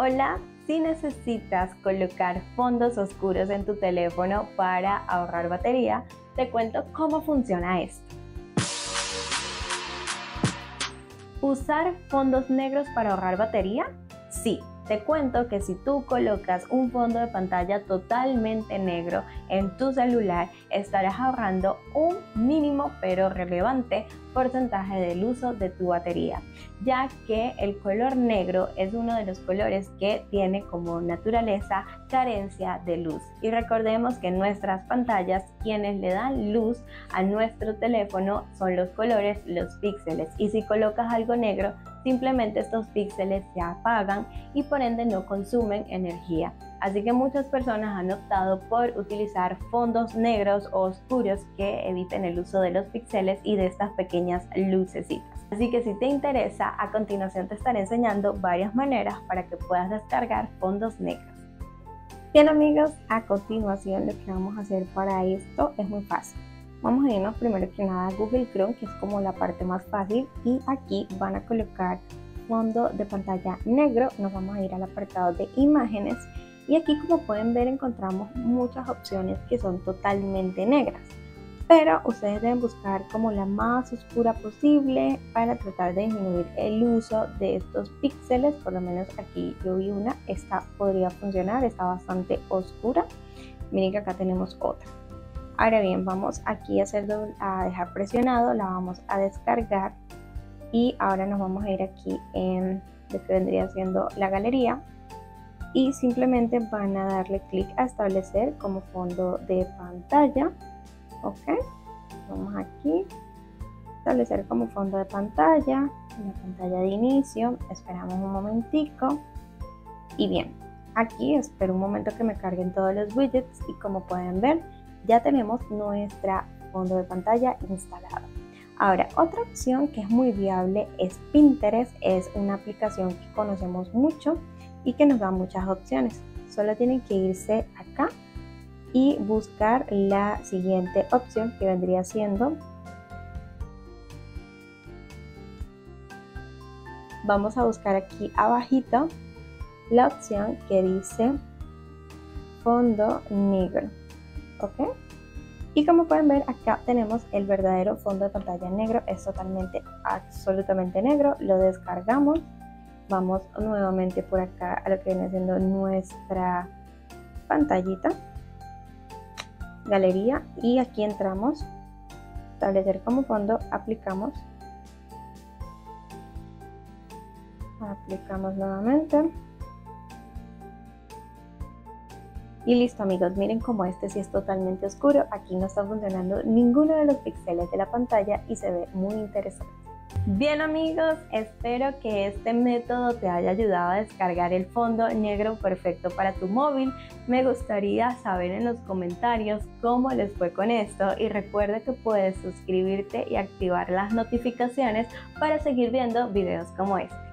Hola, si necesitas colocar fondos oscuros en tu teléfono para ahorrar batería, te cuento cómo funciona esto. ¿Usar fondos negros para ahorrar batería? Sí, te cuento que si tú colocas un fondo de pantalla totalmente negro en tu celular, estarás ahorrando un mínimo pero relevante porcentaje del uso de tu batería, ya que el color negro es uno de los colores que tiene como naturaleza carencia de luz. Y recordemos que nuestras pantallas quienes le dan luz a nuestro teléfono son los colores, los píxeles. Y si colocas algo negro, simplemente estos píxeles se apagan y por ende no consumen energía. Así que muchas personas han optado por utilizar fondos negros o oscuros que eviten el uso de los píxeles y de estas pequeñas lucecitas. Así que si te interesa, a continuación te estaré enseñando varias maneras para que puedas descargar fondos negros. Bien amigos, a continuación lo que vamos a hacer para esto es muy fácil. Vamos a irnos primero que nada a Google Chrome, que es como la parte más fácil, y aquí van a colocar fondo de pantalla negro. Nos vamos a ir al apartado de imágenes y aquí como pueden ver encontramos muchas opciones que son totalmente negras. Pero ustedes deben buscar como la más oscura posible para tratar de disminuir el uso de estos píxeles. Por lo menos aquí yo vi una, esta podría funcionar, está bastante oscura. Miren que acá tenemos otra. Ahora bien, vamos aquí a, a dejar presionado, la vamos a descargar y ahora nos vamos a ir aquí en lo que vendría siendo la galería y simplemente van a darle clic a establecer como fondo de pantalla ok vamos aquí establecer como fondo de pantalla la pantalla de inicio esperamos un momentico y bien aquí espero un momento que me carguen todos los widgets y como pueden ver ya tenemos nuestra fondo de pantalla instalado. Ahora, otra opción que es muy viable es Pinterest. Es una aplicación que conocemos mucho y que nos da muchas opciones. Solo tienen que irse acá y buscar la siguiente opción que vendría siendo vamos a buscar aquí abajito la opción que dice fondo negro ¿ok? Y como pueden ver acá tenemos el verdadero fondo de pantalla negro, es totalmente absolutamente negro, lo descargamos, vamos nuevamente por acá a lo que viene siendo nuestra pantallita, galería. Y aquí entramos, establecer como fondo, aplicamos, aplicamos nuevamente Y listo amigos, miren como este sí es totalmente oscuro, aquí no está funcionando ninguno de los píxeles de la pantalla y se ve muy interesante. Bien amigos, espero que este método te haya ayudado a descargar el fondo negro perfecto para tu móvil. Me gustaría saber en los comentarios cómo les fue con esto y recuerda que puedes suscribirte y activar las notificaciones para seguir viendo videos como este.